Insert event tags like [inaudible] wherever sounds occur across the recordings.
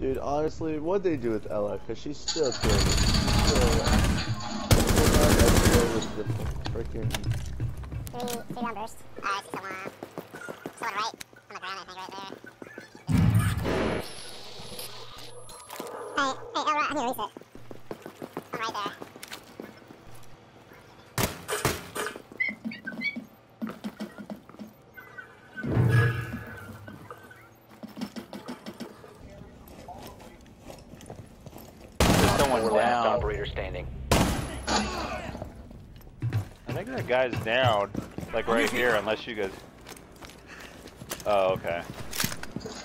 Dude, honestly, what'd they do with Ela? Cause she's still killing me. Still, with the freaking. Three, three burst. Uh, I see someone. Someone right. On the ground, I think, right there. Hey, hey, Elra, I'm gonna reset. There's someone last down. operator standing. I think that guy's down. Like right [laughs] here, unless you guys. Oh, okay. Appreciate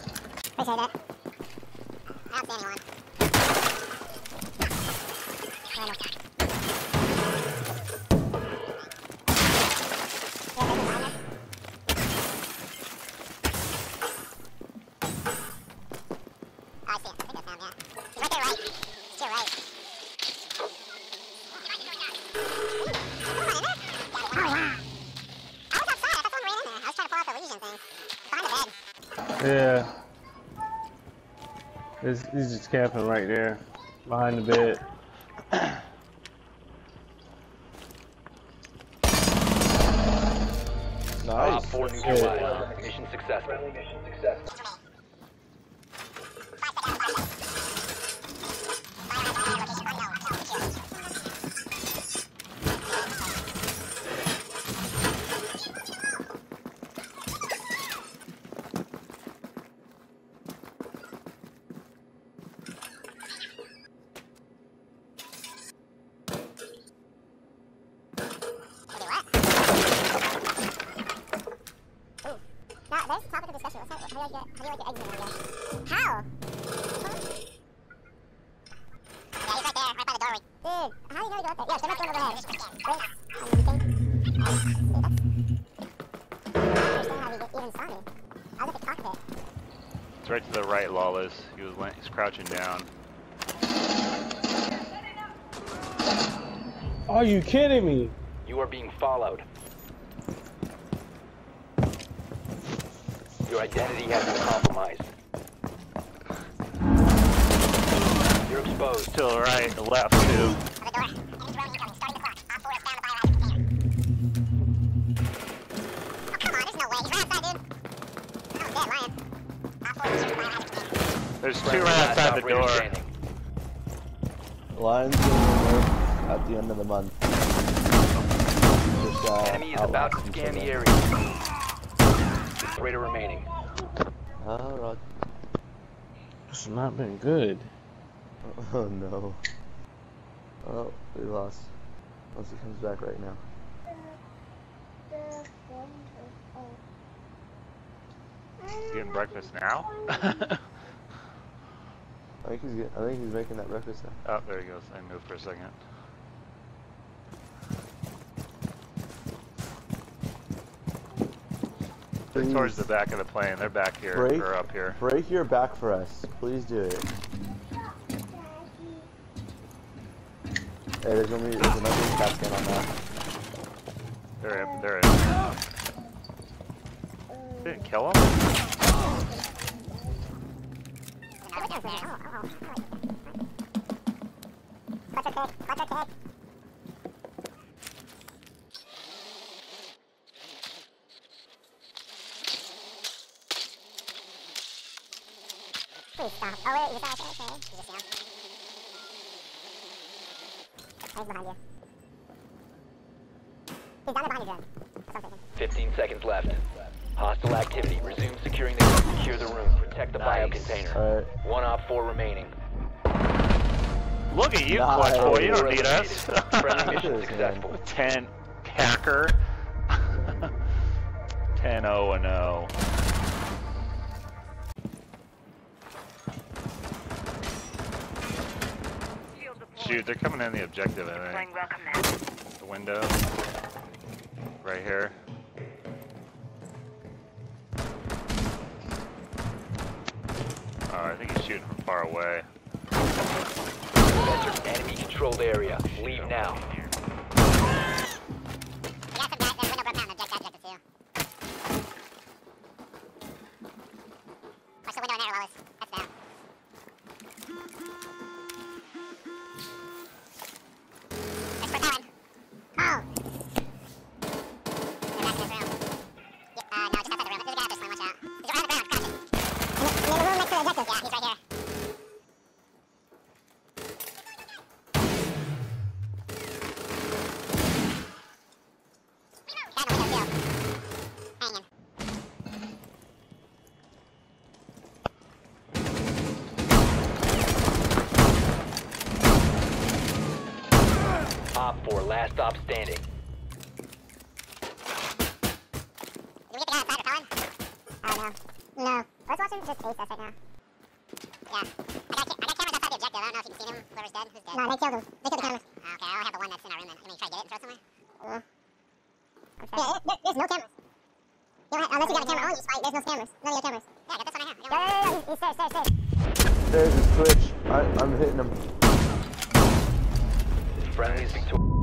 it. I don't Yeah. He's, he's just camping right there, behind the bed. Op Nice. 4 neutralized. Mission successful. Ooh. Now, there's the topic of discussion. What's that, how, do you like your, how do you like your eggs in the How? Yeah, he's right there, right by the doorway. Dude, how do you know to go up there? Yeah, there might be one overhead. Wait, you think? Dude, that's... I don't understand how he even saw me. I was at the cockpit. It's right to the right, Lawless. He was la- he's crouching down. Are you kidding me? You are being followed. Your identity has been compromised. You're exposed. To the right, the left too. On the door. Enemies roaming incoming. Starting the clock. Op 4 has found the biohazard container. Oh, come on. There's no way. He's right outside, dude. Oh, dead lion. Op 4 has secured the biohazard container. There's two right outside the door. Lions getting at the end of the month. Just, uh, Enemy is about to scan the area. Operator remaining. Alright. This has not been good. [laughs] Oh no. Oh, we lost. Unless he comes back right now. Getting breakfast now? [laughs] I think he's get, I think he's making that breakfast now. oh, there he goes. I moved for a second. They're towards the back of the plane. They're back here Break. or up here. Break your back for us. Please do it. Hey, there's gonna be there's another cap scan on that. They're in. They're. Didn't kill him? Another one there. Oh, oh, oh. Clutch our kick. Clutch our kick. Please stop. Oh, wait, you're back. Okay, okay. You just down. He's behind you. He's down there behind you, Jen. That's what I'm thinking. 15 seconds left. Hostile activity. Resume securing the secure the room. Protect the bio container. Alright. One op 4 remaining. Look at you, Nice. Clutch Boy. You don't You're need us. Friendly mission successful. [laughs] 10 hacker. [laughs] 10 0 and oh. 0. They're coming in the objective, I think. The window. Right here. Oh, I think he's shooting from far away. Enter enemy controlled area. Leave now. Last stop standing. Did we get the guy outside repelling? Oh no. No. Let's watch him just chase us right now. Yeah. I got, ca- I got cameras outside the objective. I don't know if you can see them. Whoever's dead. Who's dead? No, they killed him. They killed the cameras. Oh, okay, I only have the one that's in our room then. Can we try to get it and throw it somewhere? Uh. Yeah, it, there, there's no cameras. You don't have, unless you got a camera on you, Spike, there's no cameras. None of your cameras. Yeah, I got this one right here. Yeah, yeah, yeah, yeah. He's stairs, stairs, stairs. There's his Twitch. I, I'm hitting him. Friendly is victorious.